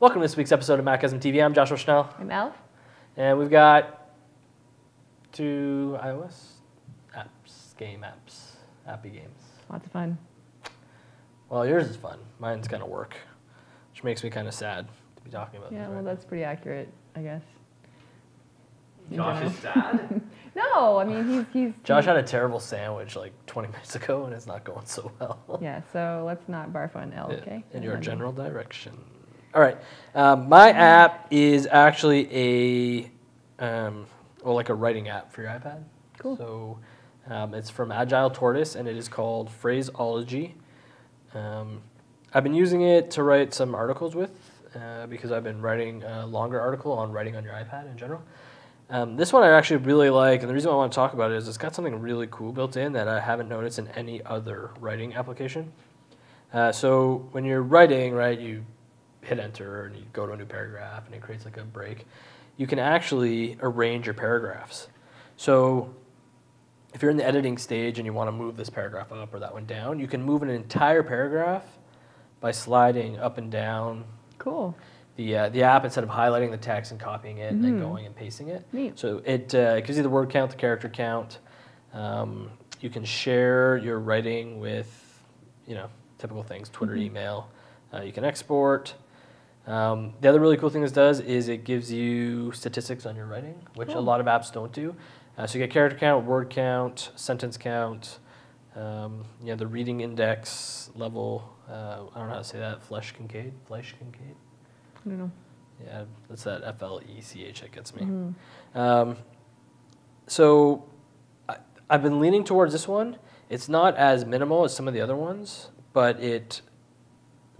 Welcome to this week's episode of Macgasm TV. I'm Joshua Schnell, I'm Elle. and we've got two iOS apps, game apps, appy games. Lots of fun. Well, yours is fun. Mine's kind of work, which makes me kind of sad to be talking about. Yeah, this well, right that's pretty accurate, I guess. in Josh is sad. No, I mean he's he's. Josh he's- had a terrible sandwich like 20 minutes ago, and it's not going so well. Yeah, so let's not barf on Elle, Yeah, okay? In your And then- general direction. All right. Um, my app is actually a, um, well, like a writing app for your iPad. Cool. So um, it's from Agile Tortoise, and it is called Phraseology. Um, I've been using it to write some articles with uh, because I've been writing a longer article on writing on your iPad in general. Um, this one I actually really like, and the reason I want to talk about it is it's got something really cool built in that I haven't noticed in any other writing application. Uh, so when you're writing, right, you hit enter and you go to a new paragraph and it creates like a break. You can actually arrange your paragraphs. So if you're in the editing stage and you want to move this paragraph up or that one down, you can move an entire paragraph by sliding up and down Cool. the uh, the app instead of highlighting the text and copying it and then Mhm. going and pasting it. Neat. So it, uh, it gives you the word count, the character count. Um, you can share your writing with, you know, typical things, Twitter, Mhm. email. Uh, you can export. Um, the other really cool thing this does is it gives you statistics on your writing, which a lot of apps don't do. Uh, so you get character count, word count, sentence count. Um, you know, the reading index level. Uh, I don't know how to say that. Flesch Kincaid. Flesch Kincaid. I don't know. Yeah, that's that F L E C H that gets me. Mhm. Um, so I, I've been leaning towards this one. It's not as minimal as some of the other ones, but it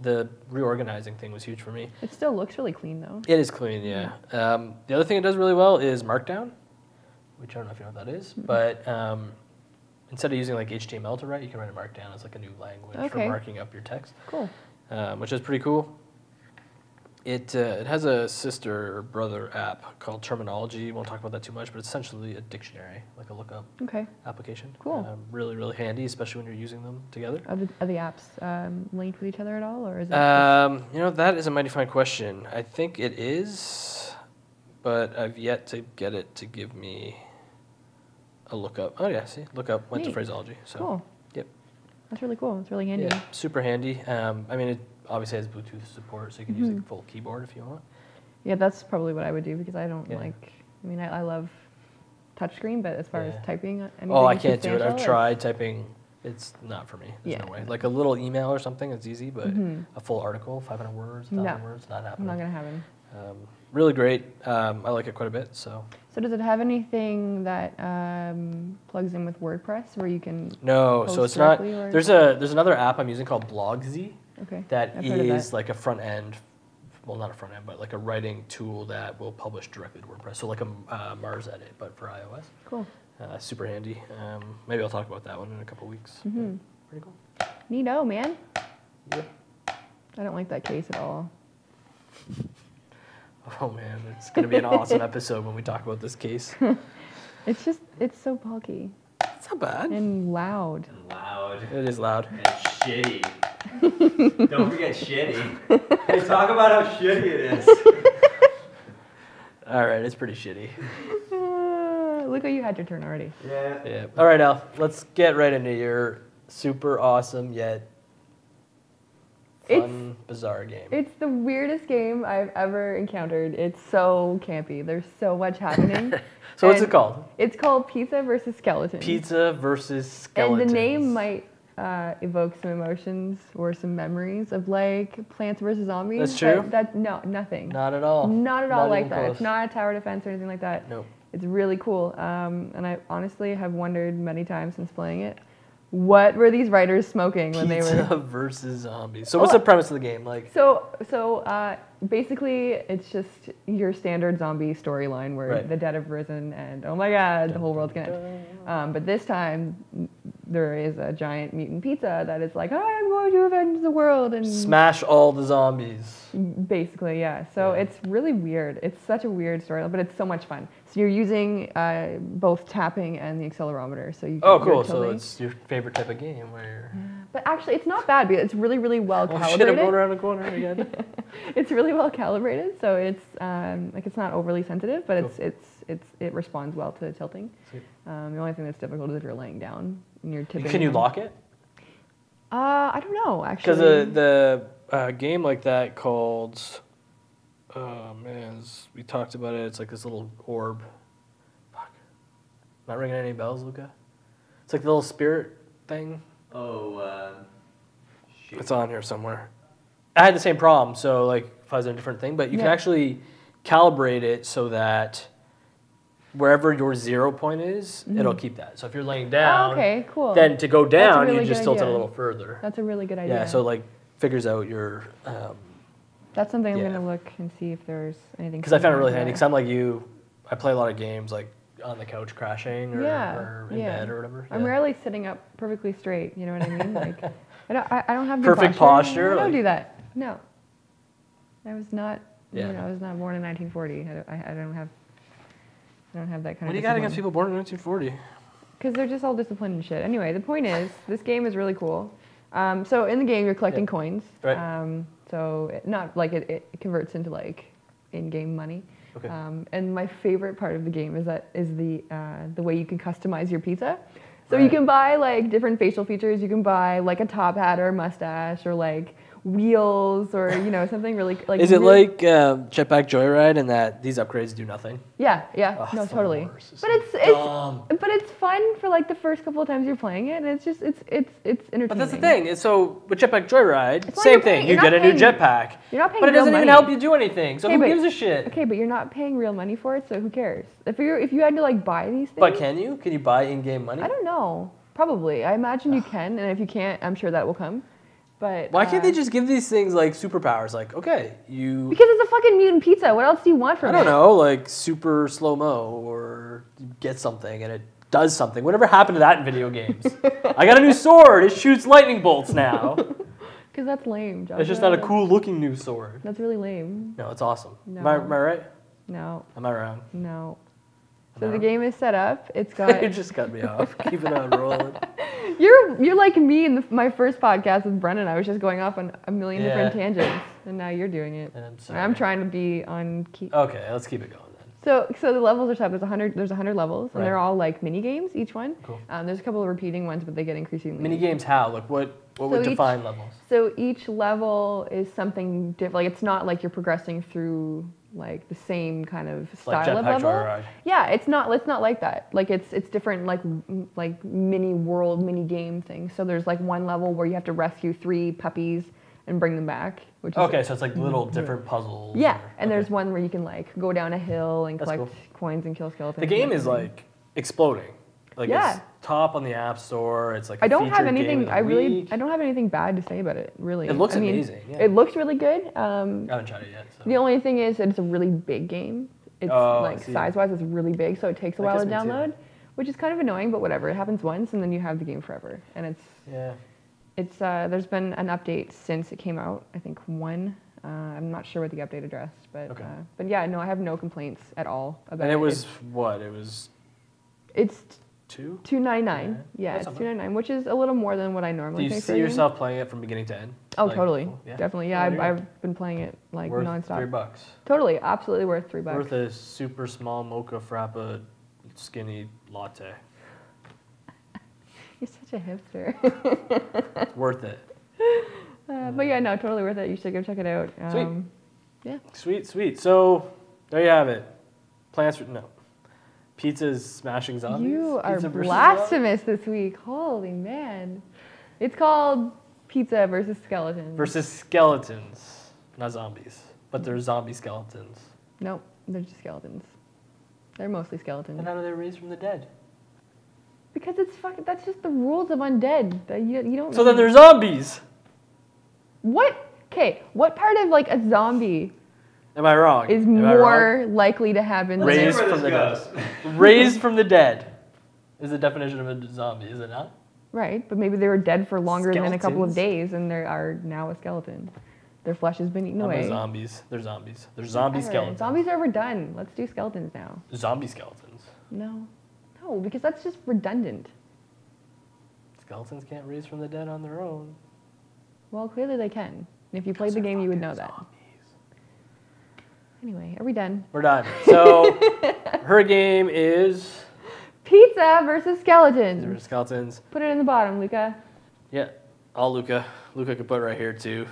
the reorganizing thing was huge for me. It still looks really clean though. It is clean, yeah. Um, the other thing it does really well is Markdown, which I don't know if you know what that is, Mm-mm. but um, instead of using like HTML to write, you can write a Markdown as like a new language for marking up your text Cool. um, which is pretty cool. It, uh, it has a sister or brother app called Terminology. Won't talk about that too much, but it's essentially a dictionary, like a lookup Okay. application. Cool. Um, really, really handy, especially when you're using them together. Are the, are the apps um, linked with each other at all, or is that? Um, you know, that is a mighty fine question. I think it is, but I've yet to get it to give me a lookup. Oh yeah, see, lookup went Neat. to phraseology. So cool. yep. That's really cool. It's really handy. yeah, super handy. Um, I mean, it obviously has Bluetooth support, so you can use a Mhm. full keyboard if you want. Yeah, that's probably what I would do because I don't Yeah. like. I mean, I, I love touchscreen, but as far Yeah. as typing, anything Oh, I can't do it. I've tried typing. It's not for me. There's Yeah. no way. Like a little email or something, it's easy, but Mhm. a full article, 500 words, 1,000 No. words, not happening. not gonna happen. um, really great. Um, I like it quite a bit. So So does it have anything that um, plugs in with WordPress where you can? no, so it's not. There's a there's another app I'm using called Blogsy. Okay. that is that. like a front end. Well, not a front end, but like a writing tool that will publish directly to WordPress. So like a uh, MarsEdit, but for iOS. Cool. Uh, super handy. Um, maybe I'll talk about that one in a couple weeks. but Mhm. Pretty cool. Neato, man. Yep. I don't like that case at all. Oh man, it's gonna be an awesome episode when we talk about this case. It's just, it's so bulky It's not bad. and loud. and loud It is loud. and shitty. Don't forget shitty. Hey, talk about how shitty it is. All right, it's pretty shitty. Uh, look how you had your turn already. Yeah. Yeah. All right, Al. Let's get right into your super awesome yet It's- fun, bizarre game. It's the weirdest game I've ever encountered. It's so campy. There's so much happening. so what's it called? it's called Pizza versus Skeleton. Pizza versus Skeleton. And the name might uh, evoke some emotions or some memories of like Plants versus Zombies. That's true? That no, nothing. Not at all. Not at all Not like that. close. It's not a tower defense or anything like that. Nope. It's really cool. Um, and I honestly have wondered many times since playing it, what were these writers smoking when they were? versus zombies. So what's Oh. the premise of the game? Like, So so uh, basically, it's just your standard zombie storyline where Right. the dead have risen and oh my god, the whole world's gonna. Um, but this time, there is a giant mutant pizza that is like, I'm going to avenge the world, and Smash all the zombies. basically, yeah. So Yeah. it's really weird. It's such a weird story, but it's so much fun. So you're using uh, both tapping and the accelerometer. So you. Oh, you're cool. So it's your favorite type of game where. But actually, it's not bad because it's really, really well calibrated. Oh shit! I'm going around the corner again. it's really well calibrated, so it's um, like it's not overly sensitive, but it's Cool. it's it's it responds well to tilting. Um, the only thing that's difficult is if you're laying down and you're tipping. Can you lock it? Uh, I don't know actually. Because the the uh, game like that called, oh man, it's- we talked about it. It's like this little orb. Fuck, not ringing any bells, Luca. It's like the little spirit thing. Oh, uh, shoot. It's on here somewhere. I had the same problem. So like, if I was in a different thing, but you can actually calibrate it so that wherever your zero point is, it'll keep that. So if you're laying down, Oh, okay, cool. then to go down, really you just tilt it a little further. that's a really good idea. Yeah, so like figures out your um, that's something yeah. I'm gonna look and see if there's anything. because I found it really handy. Because I'm like you, I play a lot of games like on the couch crashing or, Yeah, or in yeah. bed or whatever. I'm rarely sitting up perfectly straight. You know what I mean? Like, I don't, I, I don't have Perfect posture, I don't like- do that. No. I was not. Yeah. You know, I was not born in 1940. I don't, I, I don't have. I don't have that kind What do you got against people born in 1940? Because they're just all disciplined and shit. Anyway, the point is, this game is really cool. Um, so in the game, you're collecting Yeah. coins. Right. Um, so it, not like it, it converts into like in-game money. Okay. Um, and my favorite part of the game is that is the uh, the way you can customize your pizza. So you can buy like different facial features. You can buy like a top hat or a mustache or like wheels or you know something really like. Is it really- like um, Jetpack Joyride and that these upgrades do nothing? Yeah, yeah, Oh, no, totally. But it's it's dumb. but it's fun for like the first couple of times you're playing it, and it's just it's it's it's entertaining. But that's the thing. It's so with Jetpack Joyride, It's same thing. paying- you get a not new jetpack, You're not paying but it doesn't even help you do anything. So Okay, who but- gives a shit? Okay, but you're not paying real money for it, so who cares? If you if you had to like buy these things, But can you? Can you buy in-game money? I don't know. Probably. I imagine you can, and if you can't, I'm sure that will come. But Why can't uh, they just give these things like superpowers? Like, okay, you. Because it's a fucking mutant pizza. What else do you want from I don't it? know, like super slow mo, or you get something and it does something. Whatever happened to that in video games? I got a new sword. It shoots lightning bolts now. Because that's lame. It's just not a cool looking new sword. That's really lame. No, it's awesome. Am, I, am I right? No, Am I wrong? no. So I the game is set up. It's got. You just cut me off. Keep it on rolling. you're you're like me in the, my first podcast with Brennan. I was just going off on a million different tangents, and now you're doing it. And I'm sorry. I'm trying to be on key. Okay, let's keep it going then. So, so the levels are set up. There's 100. There's 100 levels, and they're all like mini games, each one. Cool. Um, there's a couple of repeating ones, but they get increasingly. Mini games how? Like what? What would each- define levels? So each level is something different. Like it's not like you're progressing through like the same kind of Like style of level. Yeah, it's not. It's not like that. Like it's it's different. Like like mini world, mini game thing. So there's like one level where you have to rescue three puppies and bring them back. Which is Okay, so it's like little mm-hmm. different puzzles. Yeah, or- and there's one where you can like go down a hill and That's collect cool. coins and kill skeletons. The game that is kind of thing. like exploding. Like Yeah. it's top on the app store. It's like I I don't have anything. I really. I don't have anything bad to say about it. Really, It looks I mean, amazing, yeah. It looks really good. Um, I haven't tried it yet. So. The only thing is that it's a really big game. It's Oh, I like see. size wise, it's really big, so it takes a That while to gets me too. download, which is kind of annoying. But whatever, it happens once, and then you have the game forever. And it's Yeah. it's uh, there's been an update since it came out. I think one. Uh, I'm not sure what the update addressed, but Okay. uh, but yeah, no, I have no complaints at all about And it. it was what? It was it's two. two nine nine. Yeah. Yeah, it's two nine nine, which is a little more than what I normally. Do you see yourself playing it from beginning to end? Oh, Like, totally, yeah. definitely. Yeah, I've. I've been playing it like Worth nonstop. three bucks. Totally, absolutely worth three bucks. Worth a super small mocha frappa skinny latte. You're such a hipster. it's Worth it. Uh, but yeah, no, totally worth it. You should go check it out. Sweet. Yeah. Sweet, sweet. So there you have it. Plants for no. Pizza's smashing zombies. you are Pizza blasphemous this week. Holy man. It's called Pizza versus Skeletons. Versus skeletons, not zombies, but they're zombie skeletons. Nope, they're just skeletons. They're mostly skeletons. And how do they raise from the dead? Because it's fucking. That's just the rules of undead. That you, you don't. So then they're zombies. What? Okay, what part of like a zombie Am I wrong? is Am I wrong? more likely to happen? Let's than- see Raised from the goes. Raised from the dead is the definition of a zombie, is it not? Right, but maybe they were dead for longer than a couple of days and they are now a skeleton. Their flesh has been eaten Not away. zombies. They're zombies. They're zombie Whatever. skeletons. Zombies are overdone. Let's do skeletons now. Zombie skeletons. No. No, because that's just redundant. Skeletons can't raise from the dead on their own. Well, clearly they can. And if you played the game, you would know that. Zombies. Anyway, are we done? We're done. So her game is Pizza versus skeletons. Zero skeletons. Put it in the bottom, Luca. Yeah, all Luca. Luca could put right here too.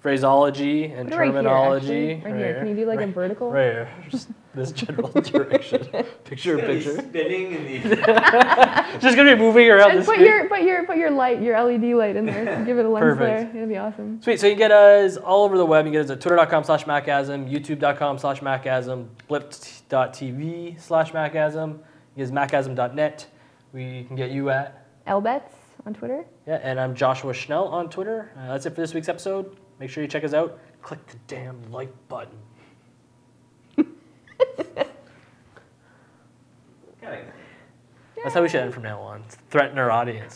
Phraseology and Put it right here, terminology. actually. Right here. Can you do like a vertical? Right here. Just this general direction. Picture a It's gonna be picture. spinning in the. Just gonna be moving around And the put screen. your put your put your light, your LED light in there. Give it a lens Perfect. flare. It'll be awesome. Sweet. So you get us all over the web. You get us at twitter.com slash macgasm, youtube.com slash macgasm, blip.tv slash macgasm. You get us macgasm.net. We can get you at. Elbets on Twitter. Yeah, and I'm Joshua Schnell on Twitter. Uh, that's it for this week's episode. Make sure you check us out. Click the damn like button. That's how we should end from now on. Threaten our audience.